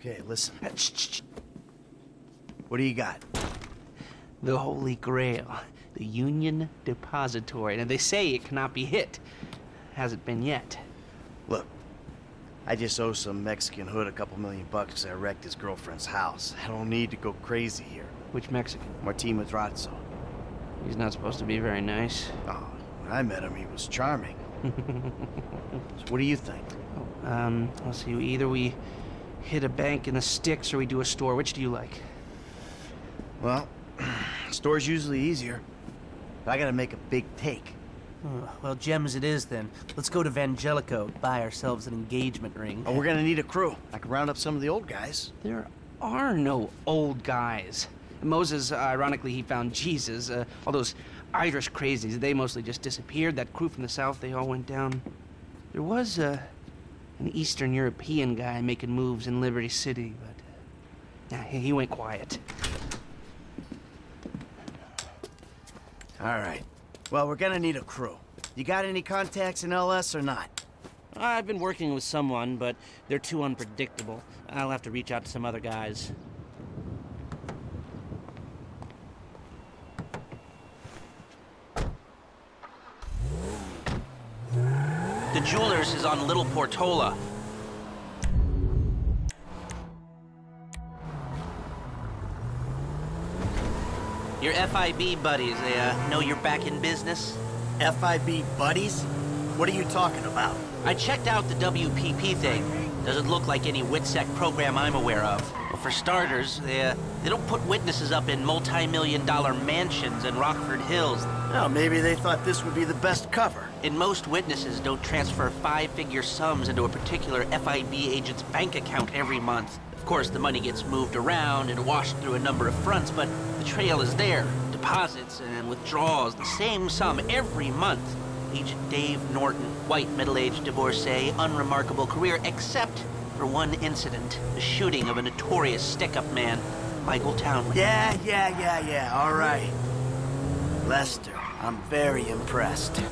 Okay, listen. What do you got? The Holy Grail, the Union Depository. Now, they say it cannot be hit. Hasn't been yet. Look, I just owe some Mexican hood a couple million bucks because I wrecked his girlfriend's house. I don't need to go crazy here. Which Mexican? Martin Madrazo. He's not supposed to be very nice. Oh, when I met him, he was charming. so what do you think? Oh, um, let's see. Either we hit a bank in the sticks or we do a store. Which do you like? Well, store's usually easier. But I gotta make a big take. Oh, well, gems it is then. Let's go to Vangelico, buy ourselves an engagement ring. Oh, we're gonna need a crew. I can round up some of the old guys. There are no old guys. Moses, uh, ironically, he found Jesus. Uh, all those Irish crazies, they mostly just disappeared. That crew from the south, they all went down. There was uh, an Eastern European guy making moves in Liberty City, but uh, nah, he he went quiet. All right. Well, we're gonna need a crew. You got any contacts in LS or not? I've been working with someone, but they're too unpredictable. I'll have to reach out to some other guys. The jeweler's is on Little Portola. Your FIB buddies, they uh, know you're back in business? FIB buddies? What are you talking about? I checked out the WPP thing. Doesn't look like any WITSEC program I'm aware of. Well, for starters, they, uh, they don't put witnesses up in multi-million dollar mansions in Rockford Hills. Well, maybe they thought this would be the best cover. And most witnesses don't transfer five-figure sums into a particular FIB agent's bank account every month. Of course, the money gets moved around and washed through a number of fronts, but the trail is there. Deposits and withdrawals, the same sum every month. Agent Dave Norton, white, middle-aged divorcee, unremarkable career, except for one incident, the shooting of a notorious stick-up man, Michael Townley. Yeah, yeah, yeah, yeah, all right. Lester, I'm very impressed.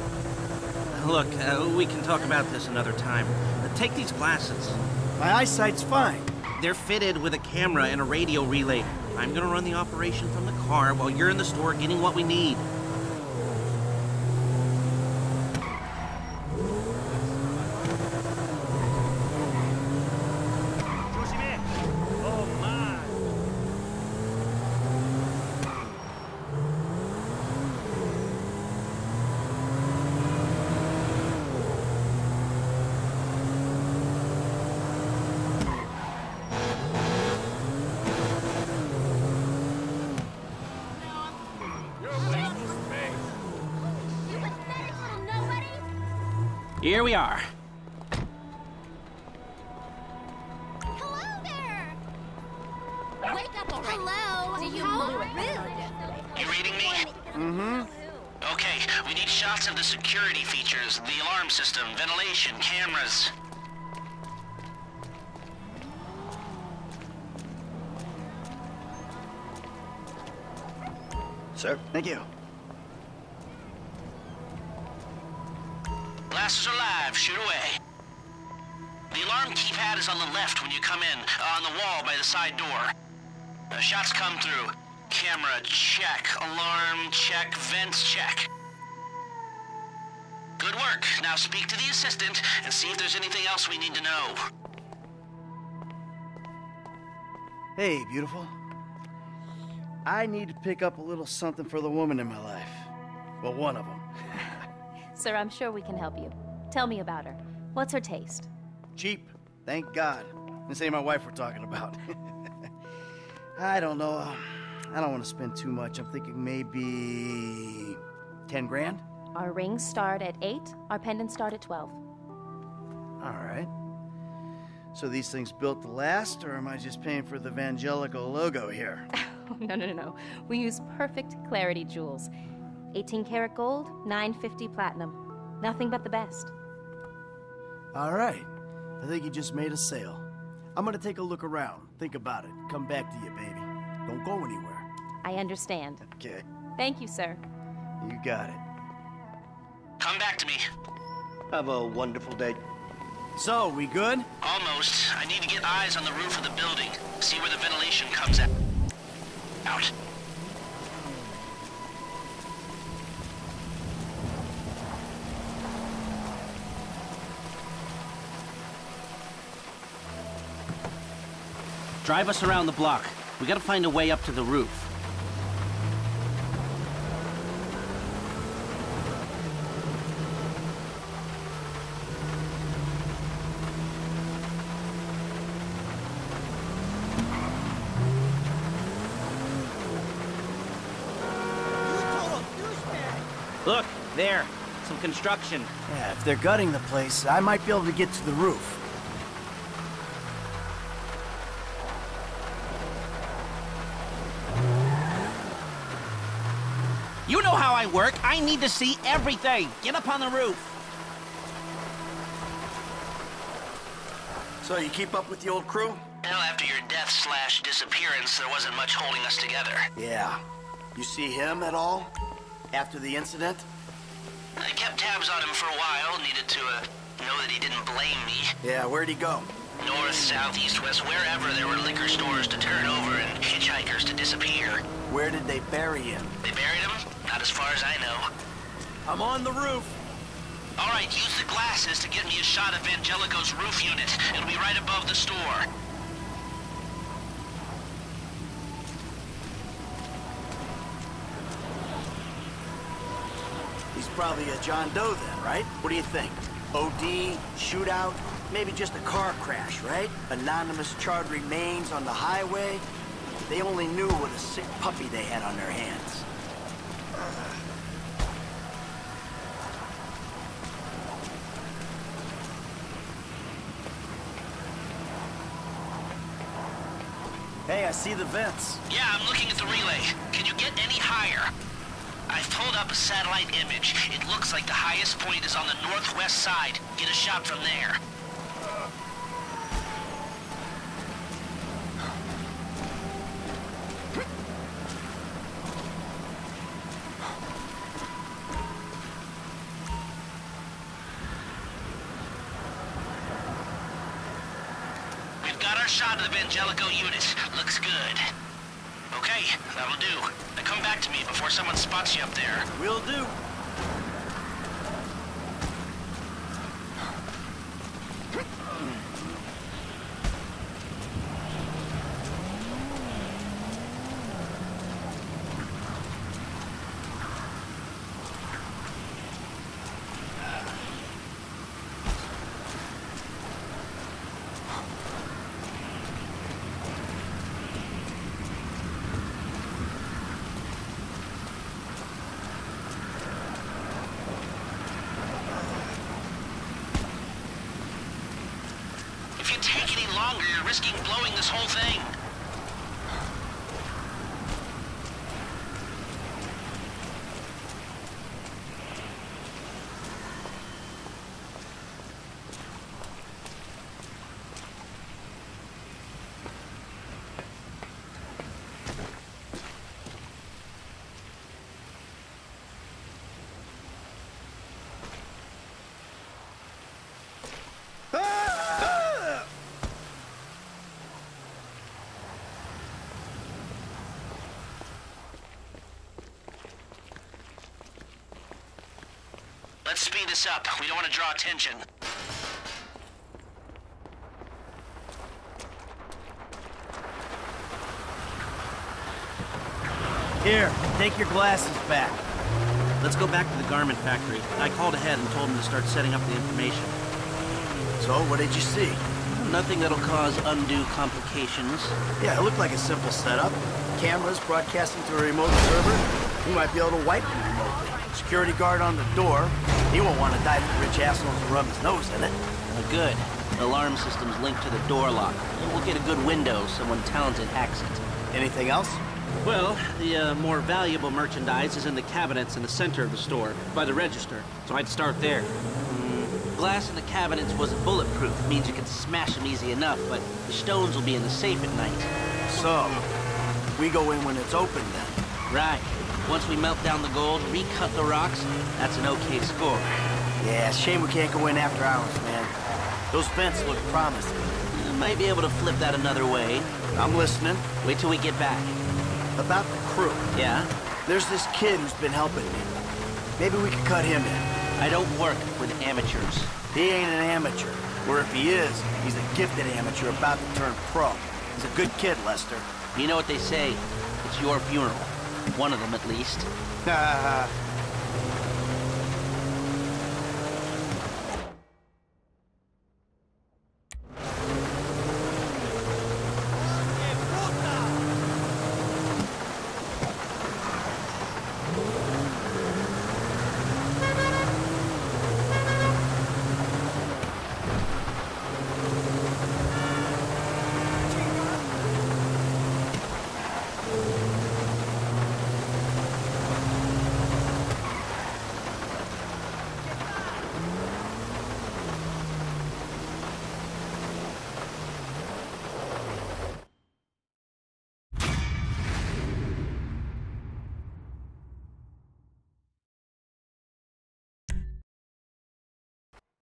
Look, uh, we can talk about this another time. Uh, take these glasses. My eyesight's fine. They're fitted with a camera and a radio relay. I'm gonna run the operation from the car while you're in the store getting what we need. You pathetic little nobody! Here we are. Hello there! Wake up already! Hello! Do you How rude? You reading me? Mm-hmm. Okay, we need shots of the security features, the alarm system, ventilation, cameras. Sir? Thank you. Alarm is on the left when you come in, uh, on the wall by the side door. Uh, shots come through. Camera, check. Alarm, check. Vents, check. Good work. Now speak to the assistant and see if there's anything else we need to know. Hey, beautiful. I need to pick up a little something for the woman in my life. Well, one of them. Sir, I'm sure we can help you. Tell me about her. What's her taste? Cheap. Thank God. This ain't my wife we're talking about. I don't know. I don't want to spend too much. I'm thinking maybe 10 grand? Our rings start at 8, our pendants start at 12. All right. So these things built to last, or am I just paying for the Vangelico logo here? no, no, no, no. We use perfect clarity jewels. 18 karat gold, 950 platinum. Nothing but the best. All right. I think he just made a sale. I'm gonna take a look around. Think about it. Come back to you, baby. Don't go anywhere. I understand. Okay. Thank you, sir. You got it. Come back to me. Have a wonderful day. So, we good? Almost. I need to get eyes on the roof of the building. See where the ventilation comes out. Out. Drive us around the block. We gotta find a way up to the roof. Look, there. Some construction. Yeah, if they're gutting the place, I might be able to get to the roof. You know how I work. I need to see everything. Get up on the roof. So, you keep up with the old crew? Well, after your death slash disappearance, there wasn't much holding us together. Yeah. You see him at all? After the incident? I kept tabs on him for a while, needed to uh, know that he didn't blame me. Yeah, where'd he go? North, south, east, west, wherever there were liquor stores to turn over and hitchhikers to disappear. Where did they bury him? They him? Not as far as I know. I'm on the roof. All right, use the glasses to get me a shot of Vangelico's roof unit. It'll be right above the store. He's probably a John Doe then, right? What do you think? OD, shootout, maybe just a car crash, right? Anonymous charred remains on the highway. They only knew what a sick puppy they had on their hands. Hey, I see the vents. Yeah, I'm looking at the relay. Can you get any higher? I've pulled up a satellite image. It looks like the highest point is on the northwest side. Get a shot from there. Shot of the Vangelico unit. Looks good. Okay, that'll do. Now come back to me before someone spots you up there. Will do. If you take any longer, you're risking blowing this whole thing. Let's speed this up. We don't want to draw attention. Here, take your glasses back. Let's go back to the garment factory. I called ahead and told him to start setting up the information. So, what did you see? Nothing that'll cause undue complications. Yeah, it looked like a simple setup. Cameras broadcasting to a remote server. We might be able to wipe them remotely. Security guard on the door. He won't want to dive for rich assholes and rub his nose in it. Uh, good. Alarm system's linked to the door lock. We'll get a good window so when talented hacks it. Anything else? Well, the uh, more valuable merchandise is in the cabinets in the center of the store, by the register, so I'd start there. Mm, glass in the cabinets wasn't bulletproof, means you can smash them easy enough, but the stones will be in the safe at night. So, we go in when it's open then. Right. Once we melt down the gold, recut the rocks, that's an okay score. Yeah, shame we can't go in after hours, man. Those vents look promising. Might be able to flip that another way. I'm listening. Wait till we get back. About the crew. Yeah? There's this kid who's been helping me. Maybe we could cut him in. I don't work with amateurs. He ain't an amateur. Or if he is, he's a gifted amateur about to turn pro. He's a good kid, Lester. You know what they say. It's your funeral. One of them, at least. Ha ah.